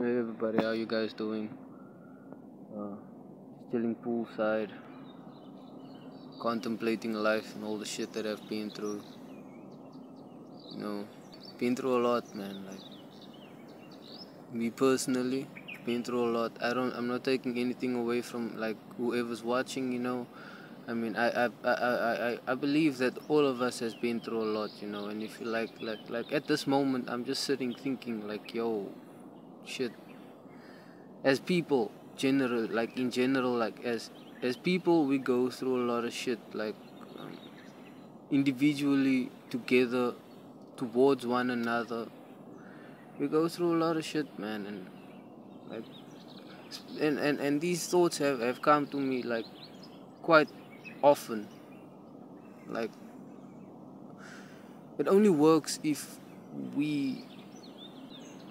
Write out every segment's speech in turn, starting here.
Hey everybody, how you guys doing? Uh, chilling poolside, contemplating life and all the shit that I've been through. You know, been through a lot, man. Like me personally, been through a lot. I don't. I'm not taking anything away from like whoever's watching. You know, I mean, I I, I, I, I believe that all of us has been through a lot. You know, and if you like like like at this moment, I'm just sitting thinking like, yo, shit. As people general like in general like as as people we go through a lot of shit like um, individually together towards one another. We go through a lot of shit man and like and and, and these thoughts have, have come to me like quite often. Like it only works if we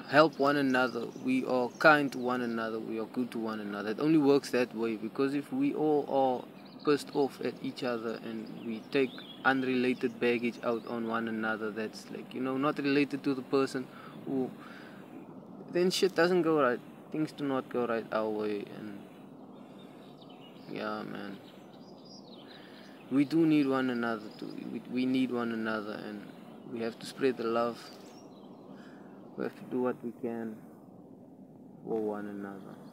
help one another, we are kind to one another, we are good to one another. It only works that way because if we all are pissed off at each other and we take unrelated baggage out on one another that's like, you know, not related to the person who then shit doesn't go right. Things do not go right our way and yeah man. We do need one another too. We, we need one another and we have to spread the love we have to do what we can for one another.